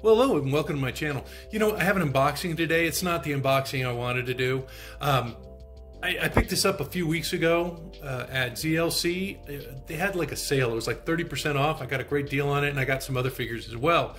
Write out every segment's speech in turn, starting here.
Well, hello and welcome to my channel. You know, I have an unboxing today. It's not the unboxing I wanted to do. Um, I, I, picked this up a few weeks ago uh, at ZLC. Uh, they had like a sale. It was like 30% off. I got a great deal on it and I got some other figures as well.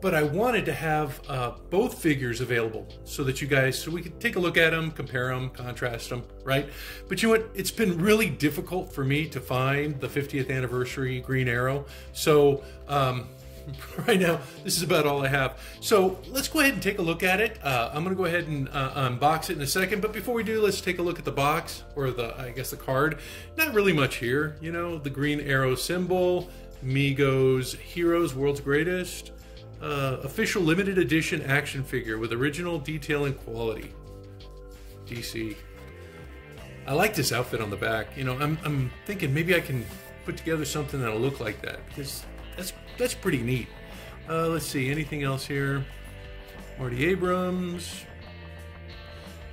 But I wanted to have uh, both figures available so that you guys, so we could take a look at them, compare them, contrast them, right? But you know what? It's been really difficult for me to find the 50th anniversary Green Arrow. So, um, right now, this is about all I have. So let's go ahead and take a look at it. Uh, I'm going to go ahead and uh, unbox it in a second. But before we do, let's take a look at the box or the, I guess, the card. Not really much here. You know, the green arrow symbol, Mego's Heroes World's Greatest, uh, official limited edition action figure with original detail and quality. DC. I like this outfit on the back. You know, I'm, I'm thinking maybe I can put together something that'll look like that because that's that's pretty neat. Uh, let's see, anything else here? Marty Abrams,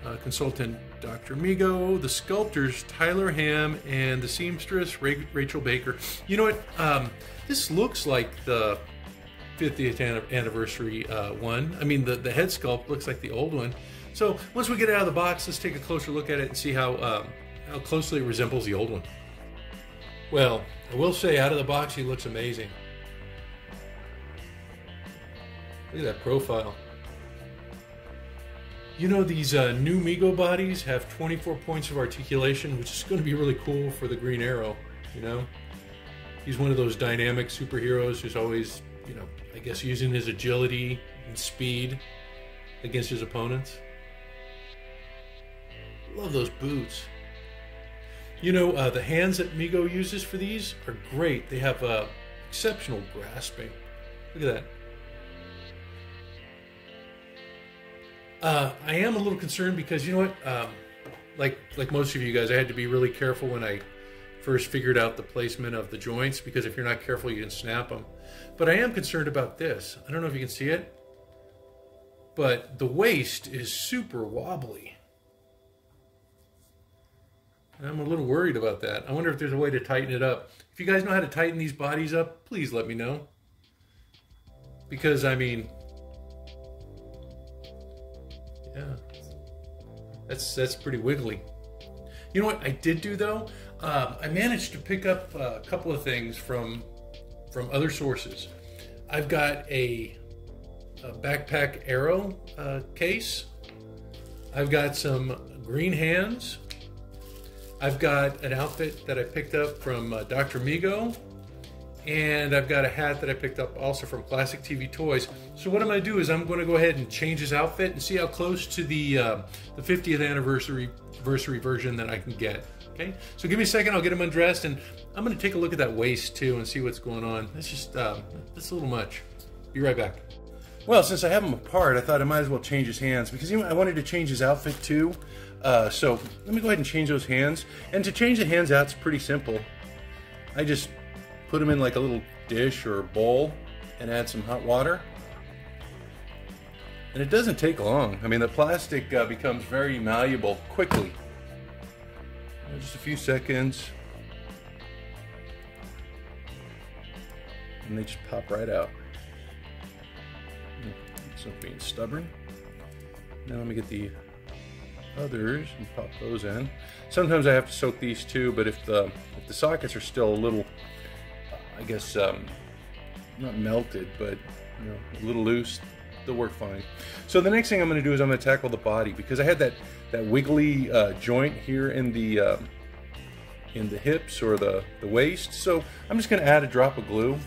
uh, consultant Dr. Mego, the sculptors Tyler Ham, and the seamstress Rachel Baker. You know what? Um, this looks like the 50th anniversary uh, one. I mean, the, the head sculpt looks like the old one. So once we get out of the box, let's take a closer look at it and see how um, how closely it resembles the old one. Well, I will say, out of the box, he looks amazing. Look at that profile. You know, these uh, new Mego bodies have 24 points of articulation, which is going to be really cool for the Green Arrow, you know? He's one of those dynamic superheroes who's always, you know, I guess using his agility and speed against his opponents. Love those boots. You know, uh, the hands that Mego uses for these are great. They have uh, exceptional grasping. Look at that. Uh, I am a little concerned because you know what, um, like like most of you guys, I had to be really careful when I first figured out the placement of the joints because if you're not careful, you can snap them. But I am concerned about this. I don't know if you can see it, but the waist is super wobbly. I'm a little worried about that. I wonder if there's a way to tighten it up. If you guys know how to tighten these bodies up, please let me know. Because I mean, yeah. That's that's pretty wiggly. You know what I did do though? Um, I managed to pick up a couple of things from from other sources. I've got a, a backpack arrow uh, case. I've got some green hands. I've got an outfit that I picked up from uh, Dr. Mego and I've got a hat that I picked up also from Classic TV Toys. So what I'm going to do is I'm going to go ahead and change his outfit and see how close to the uh, the 50th anniversary anniversary version that I can get. Okay, so give me a second. I'll get him undressed, and I'm going to take a look at that waist too and see what's going on. That's just uh, that's a little much. Be right back. Well, since I have him apart, I thought I might as well change his hands because I wanted to change his outfit too. Uh, so let me go ahead and change those hands. And to change the hands out, it's pretty simple. I just put them in like a little dish or bowl and add some hot water. And it doesn't take long. I mean, the plastic uh, becomes very malleable quickly. Just a few seconds. And they just pop right out. So being stubborn. Now let me get the others and pop those in. Sometimes I have to soak these too, but if the if the sockets are still a little I guess, um, not melted, but you know, a little loose, they'll work fine. So the next thing I'm going to do is I'm going to tackle the body because I had that that wiggly uh, joint here in the um, in the hips or the the waist. So I'm just going to add a drop of glue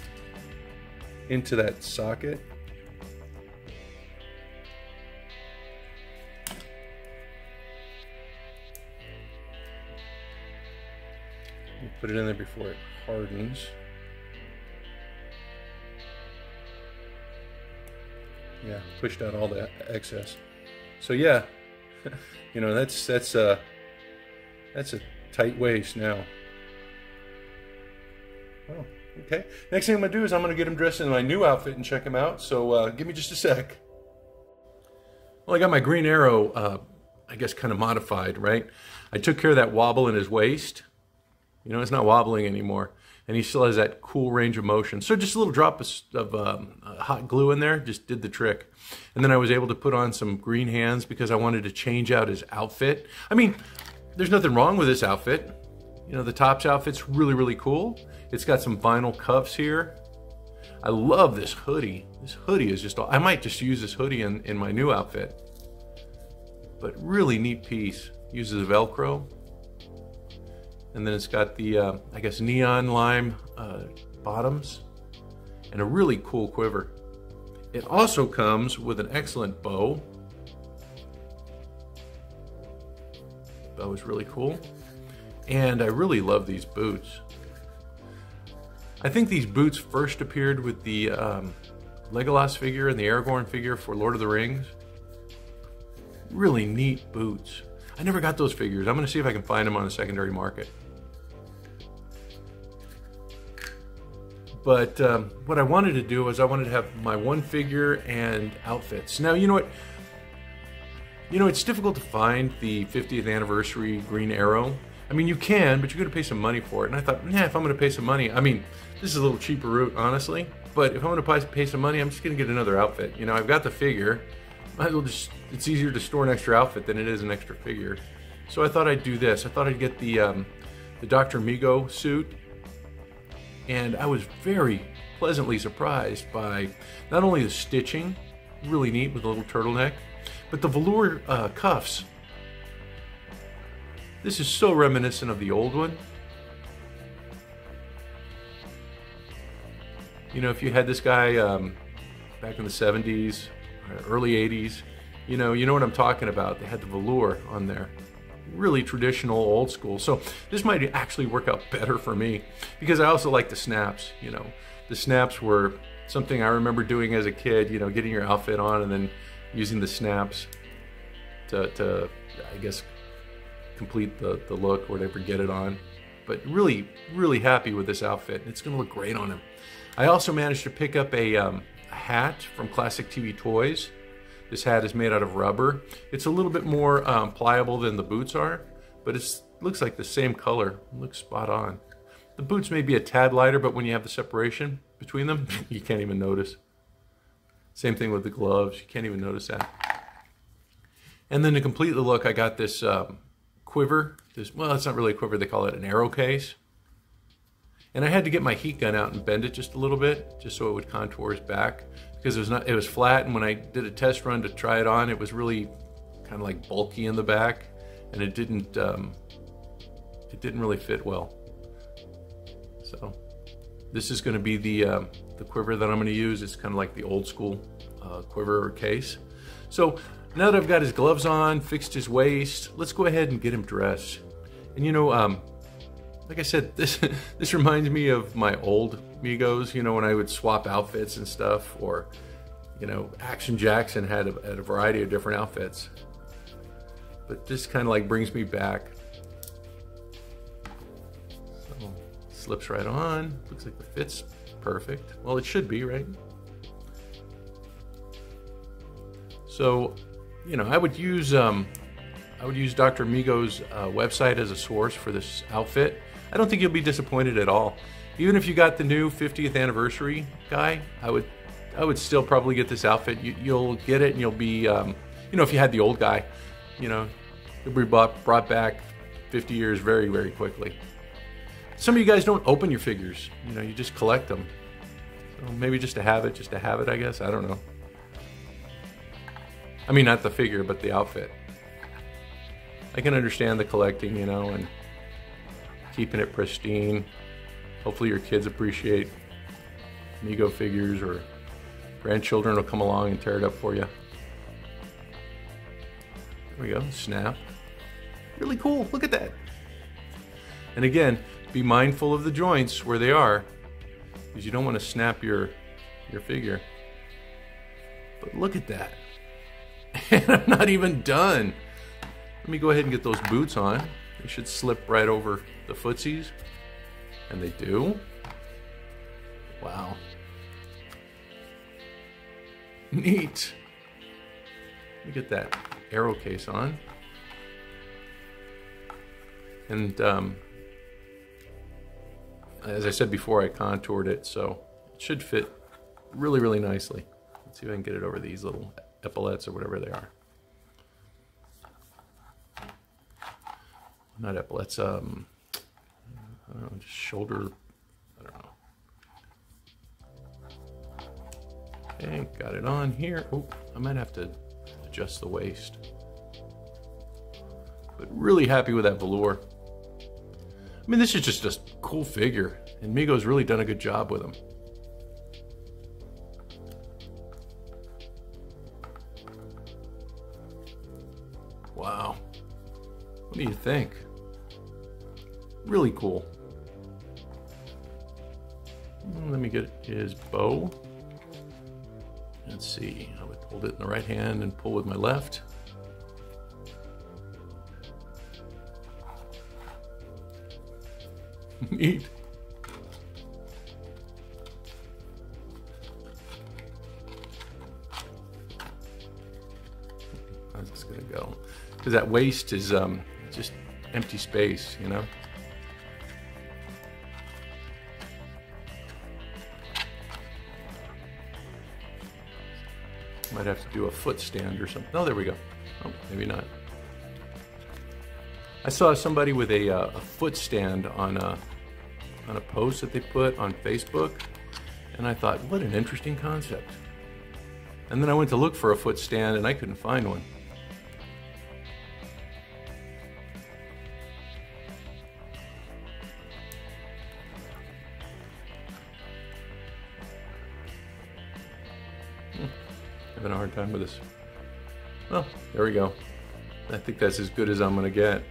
into that socket. Put it in there before it hardens. Yeah, pushed out all the excess. So yeah, you know that's that's a that's a tight waist now. Oh, okay. Next thing I'm gonna do is I'm gonna get him dressed in my new outfit and check him out. So uh, give me just a sec. Well, I got my Green Arrow, uh, I guess, kind of modified, right? I took care of that wobble in his waist. You know, it's not wobbling anymore. and he still has that cool range of motion. So just a little drop of, of um, hot glue in there just did the trick. And then I was able to put on some green hands because I wanted to change out his outfit. I mean, there's nothing wrong with this outfit. You know, the Topps outfit's really, really cool. It's got some vinyl cuffs here. I love this hoodie. This hoodie is just, I might just use this hoodie in, in my new outfit. But really neat piece. Uses Velcro. And then it's got the, uh, I guess, neon lime uh, bottoms and a really cool quiver. It also comes with an excellent bow. Bow is really cool. And I really love these boots. I think these boots first appeared with the um, Legolas figure and the Aragorn figure for Lord of the Rings. Really neat boots. I never got those figures. I'm to see if I can find them on the secondary market. But um, what I wanted to do was I wanted to have my one figure and outfits. Now, you know what? You know, it's difficult to find the 50th anniversary Green Arrow. I mean, you can, but you're going to pay some money for it. And I thought, nah, if I'm going to pay some money, I mean, this is a little cheaper route, honestly. But if I'm going to pay some money, I'm just going to get another outfit. You know, I've got the figure. Might as well just, it's easier to store an extra outfit than it is an extra figure. So I thought I'd do this. I thought I'd get the, um, the Dr. Mego suit. And I was very pleasantly surprised by not only the stitching, really neat with a little turtleneck, but the velour uh, cuffs this is so reminiscent of the old one. You know, if you had this guy um, back in the 70s, uh, early 80s, you know, you know what I'm talking about. They had the velour on there. Really traditional, old school. So this might actually work out better for me because I also like the snaps. You know, the snaps were something I remember doing as a kid. You know, getting your outfit on and then using the snaps to, to I guess, complete the, the look or whatever, get it on. But really, really happy with this outfit. It's gonna look great on him. I also managed to pick up a, um, a hat from Classic TV Toys. This hat is made out of rubber. It's a little bit more um, pliable than the boots are, but it looks like the same color. It looks spot on. The boots may be a tad lighter, but when you have the separation between them, you can't even notice. Same thing with the gloves. You can't even notice that. And then to complete the look, I got this um, quiver. This, well, it's not really a quiver. They call it an arrow case. And I had to get my heat gun out and bend it just a little bit, just so it would contour his back, because it was not. It was flat, and when I did a test run to try it on, it was really kind of like bulky in the back, and it didn't. Um, it didn't really fit well. So, this is going to be the uh, the quiver that I'm going to use. It's kind of like the old school uh, quiver case. So now that I've got his gloves on, fixed his waist, let's go ahead and get him dressed. And you know, um, like I said, this this reminds me of my old Megos, you know, when I would swap outfits and stuff, or, you know, Action Jackson had a, had a variety of different outfits. But this kind of like brings me back. So, slips right on. Looks like the fit's perfect. Well, it should be, right? So you know, I would use um, I would use Dr. Mego's uh, website as a source for this outfit. I don't think you'll be disappointed at all. Even if you got the new 50th anniversary guy, I would I would still probably get this outfit. You, will get it, and you'll be um, you know if you had the old guy, you know, it'll be brought, brought back 50 years very very quickly. Some of you guys don't open your figures. You know, you just collect them. So maybe just to have it, just to have it, I guess. I don't know. I mean, not the figure, but the outfit. I can understand the collecting, you know, and keeping it pristine. Hopefully your kids appreciate Mego figures or grandchildren will come along and tear it up for you. There we go, snap. Really cool, look at that. And again, be mindful of the joints where they are because you don't want to snap your, your figure. But look at that. and I'm not even done. Let me go ahead and get those boots on. They should slip right over the footsies. And they do. Wow. Neat. Let me get that arrow case on. And um, as I said before, I contoured it, so it should fit really, really nicely. Let's see if I can get it over these little epaulets or whatever they are. Not epaulets, um, I don't know, just shoulder, I don't know. Okay, got it on here. Oh, I might have to adjust the waist. But really happy with that velour. I mean, this is just a cool figure, and Mego's really done a good job with him. Wow. What do you think? Really cool. Hmm, let me get his bow. Let's see, I would hold it in the right hand and pull with my left. Neat. How's this gonna go? Because that waist is um, just empty space, you know? Might have to do a foot stand or something. Oh, there we go. Oh, maybe not. I saw somebody with a, uh, a foot stand on a, on a post that they put on Facebook, and I thought, what an interesting concept. And then I went to look for a foot stand and I couldn't find one. Having a hard time with this. Well, there we go. I think that's as good as I'm gonna get.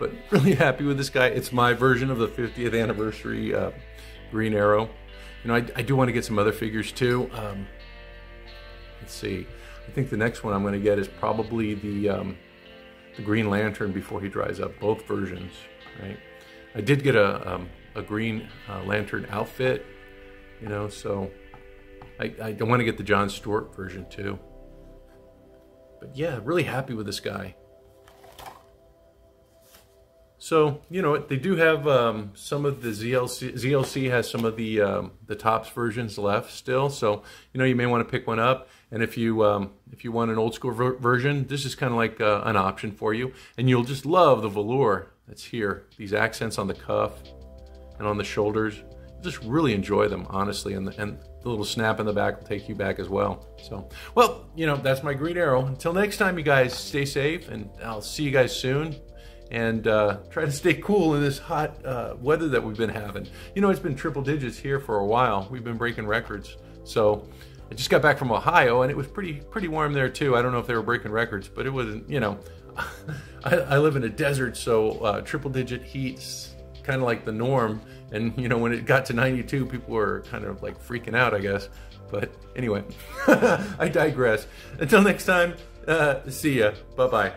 but really happy with this guy. It's my version of the 50th anniversary uh, Green Arrow. You know, I, I, do want to get some other figures too. Um, let's see. I think the next one I'm going to get is probably the um, the Green Lantern before he dries up. Both versions, right? I did get a um, a Green uh, Lantern outfit, you know, so I, I want to get the John Stewart version too. But yeah, really happy with this guy. So, you know, they do have um, some of the ZLC, ZLC has some of the um, the Topps versions left still. So, you know, you may want to pick one up. And if you um, if you want an old school ver version, this is kind of like uh, an option for you. And you'll just love the velour that's here. These accents on the cuff and on the shoulders. just really enjoy them, honestly. And the, and the little snap in the back will take you back as well. So, well, you know, that's my Green Arrow. Until next time, you guys stay safe, and I'll see you guys soon and uh, try to stay cool in this hot uh, weather that we've been having. You know, it's been triple digits here for a while. We've been breaking records. So I just got back from Ohio, and it was pretty pretty warm there too. I don't know if they were breaking records, but it wasn't. You know, I, I, live in a desert, so uh, triple digit heat's kind of like the norm. And you know, when it got to 92, people were kind of like freaking out, I guess. But anyway, I digress. Until next time, uh, see ya. Bye bye.